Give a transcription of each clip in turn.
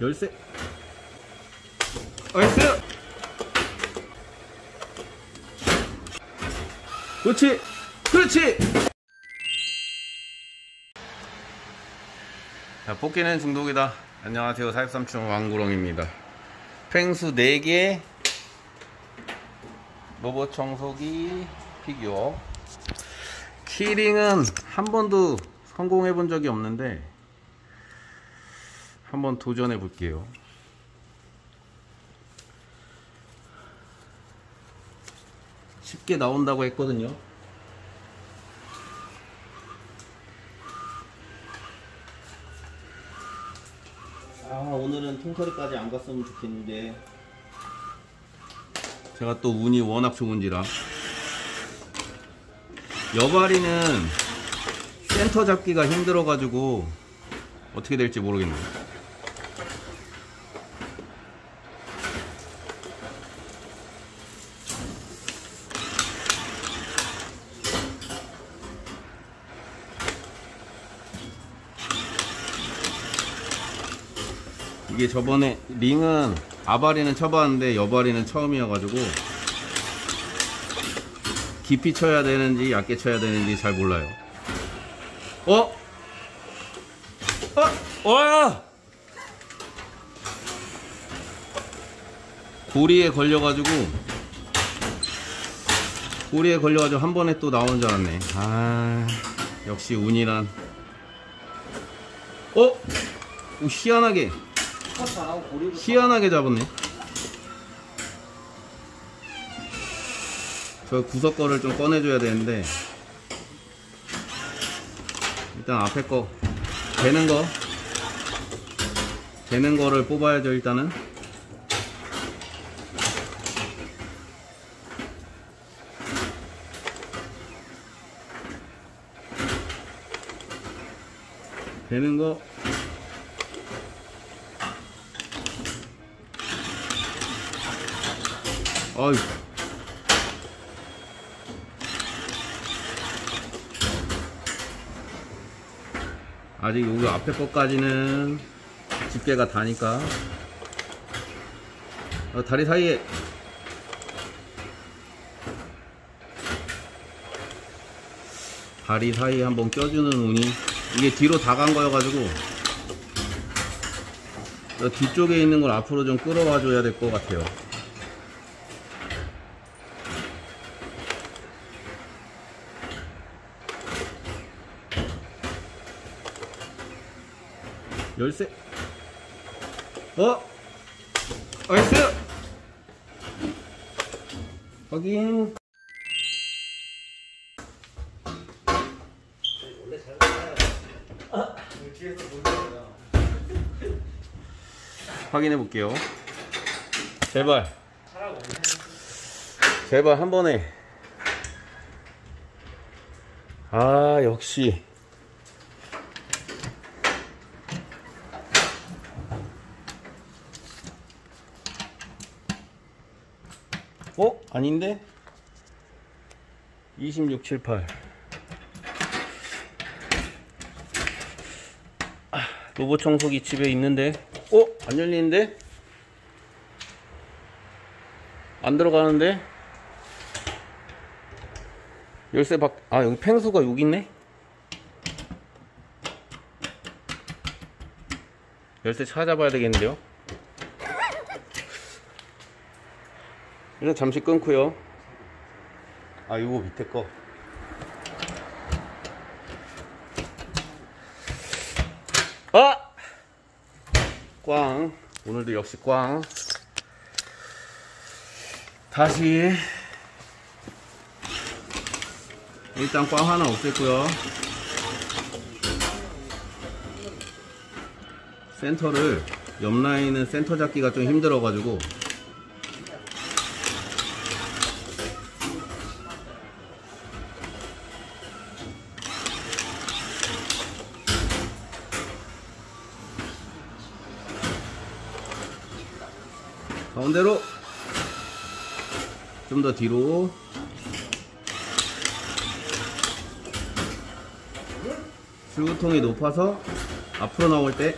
열쇠 nice! 그렇지. 그렇지. 자 뽑기는 중독이다. 안녕하세요. 사입삼촌 왕구렁입니다. 펭수 4개 로봇 청소기 피규어. 키링은 한 번도 성공해 본 적이 없는데 한번 도전해 볼게요. 쉽게 나온다고 했거든요. 아 오늘은 통털이까지 안 갔으면 좋겠는데. 제가 또 운이 워낙 좋은지라. 여바리는 센터 잡기가 힘들어 가지고 어떻게 될지 모르겠네요 이게 저번에 링은 아바리는 쳐봤는데 여바리는 처음이어가지고 깊이 쳐야 되는지 얇게 쳐야 되는지 잘 몰라요 어? 어? 와! 고리에 걸려가지고 고리에 걸려가지고 한 번에 또 나오는 줄 알았네 아 역시 운이란 어? 오, 희한하게 희한하게 잡았네. 저 구석 거를 좀 꺼내줘야 되는데. 일단 앞에 거. 되는 거. 되는 거를 뽑아야죠 일단은. 되는 거 어이 아직 여기 앞에 것까지는 집게가 다니까. 어, 다리 사이에. 다리 사이에 한번 껴주는 운이. 이게 뒤로 다 간 거여가지고. 뒤쪽에 있는 걸 앞으로 좀 끌어와 줘야 될 것 같아요 열쇠. 어? 나이스! 확인. 확인해 볼게요. 제발. 제발 한 번에. 아 역시 어? 아닌데? 26, 7, 8 아, 로봇 청소기 집에 있는데 어? 안 열리는데? 안 들어가는데? 열쇠 밖, 아 여기 펭수가 여기 있네? 열쇠 찾아봐야 되겠는데요? 일단 잠시 끊고요. 아 이거 밑에 거. 아! 꽝. 오늘도 역시 꽝. 다시. 일단 꽝 하나 없앴고요. 센터를 옆 라인은 센터 잡기가 좀 힘들어 가지고 가운데로. 좀 더 뒤로. 출구통이 높아서 앞으로 나올 때.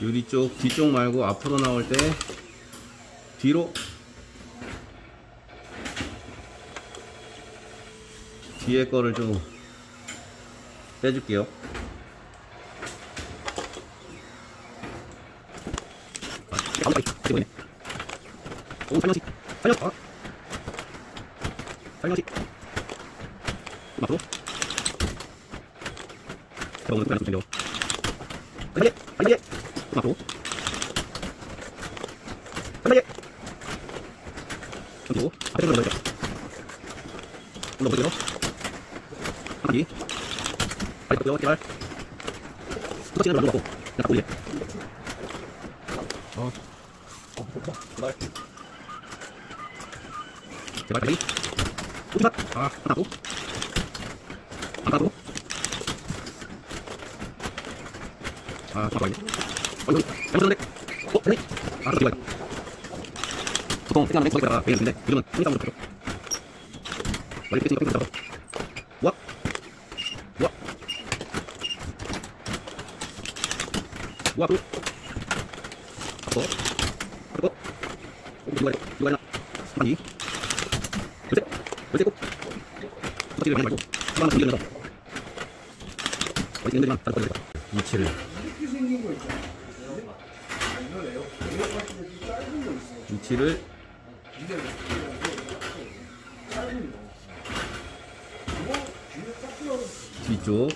유리 쪽 뒤쪽 말고 앞으로 나올 때 뒤로. 뒤에 거를 좀 빼줄게요. 아, 오, 살려시. 아. 올라보세요. 하기. 빨리 꺾여, 제발. 스토치는 안 올라가고. 그냥 올려. 어. 제발. 제발 빨리. 오지마. 아, 안 하고. 안 하고. 아, 잠깐만요. 어, 이거 잘못했는데. 어, 빨리. 아, 이거 보통 생각하는 거기다가 베일 있는데 이러면 한땀으로 펴죠. 빨리 끝이 끝이 잡아. 이치를. 이치를. 뒤쪽.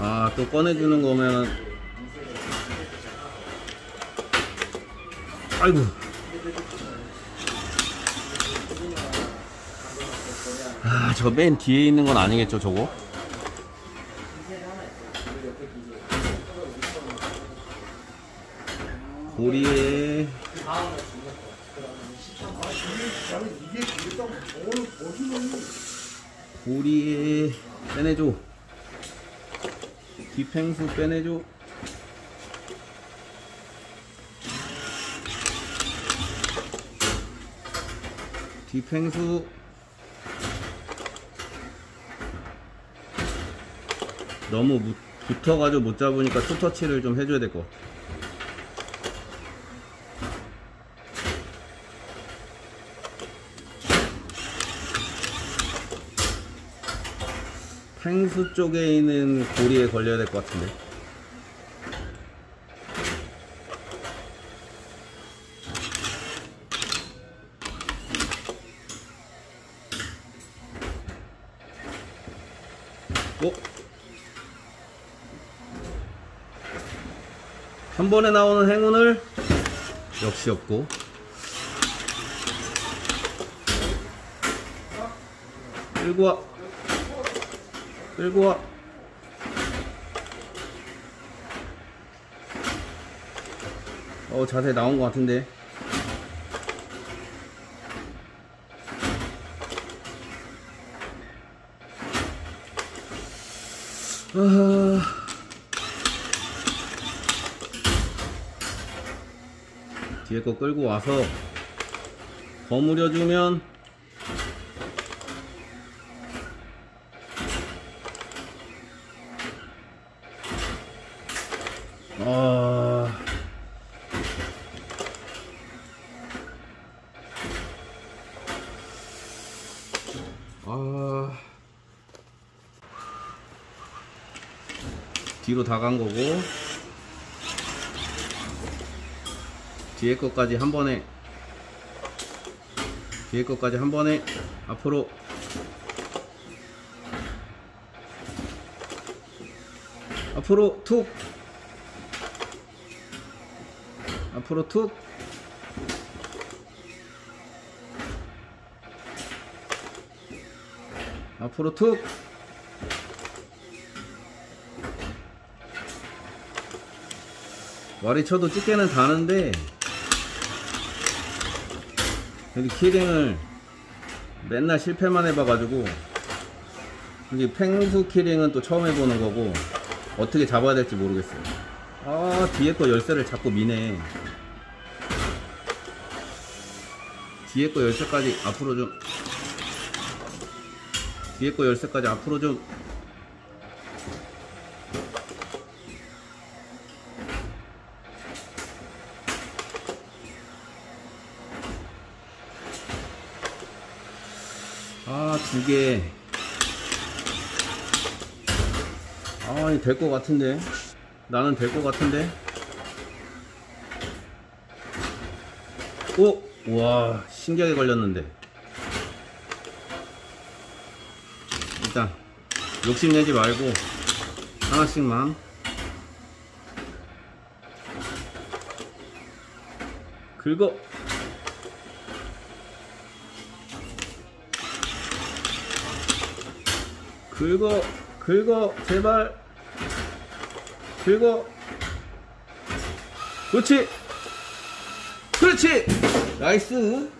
아 또 꺼내주는 거면. 아이고. 아 저 맨 뒤에 있는 건 아니겠죠 저거? 고리에. 고리에. 빼내줘 뒷팽수 빼내줘. 뒷팽수 너무 무- 붙어가지고 못 잡으니까 투터치를 좀 해줘야 될 것 같아 팽수 쪽에 있는 고리에 걸려야 될 것 같은데. 어? 한 번에 나오는 행운을 역시 없고 와 끌고 와. 어, 자세 나온 것 같은데. 아... 뒤에 거 끌고 와서 버무려주면 뒤로 다 간 거고. 뒤에 것까지 한 번에. 뒤에 것까지 한 번에 앞으로. 앞으로 툭. 앞으로 툭 앞으로 툭 와리 쳐도 집게는 다는데 여기 키링을 맨날 실패만 해봐가지고 여기 팽수 키링은 또 처음 해보는 거고 어떻게 잡아야 될지 모르겠어요. 아 뒤에 거 열쇠를 자꾸 미네. 뒤에 거 열쇠까지 앞으로 좀 뒤에 거 열쇠까지 앞으로 좀 아, 두 개. 아, 될 것 같은데. 나는 될 것 같은데. 오! 와, 신기하게 걸렸는데. 일단, 욕심내지 말고, 하나씩만. 긁어. 긁어, 긁어, 제발. 긁어. 그렇지. 그렇지. nice.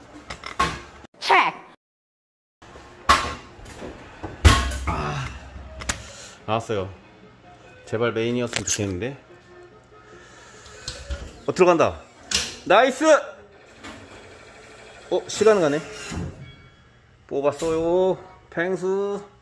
아, 나왔어요. 제발 main이었으면 좋겠는데. 어, 들어간다. nice! 어, 시간 가네. 뽑았어요. 펭수.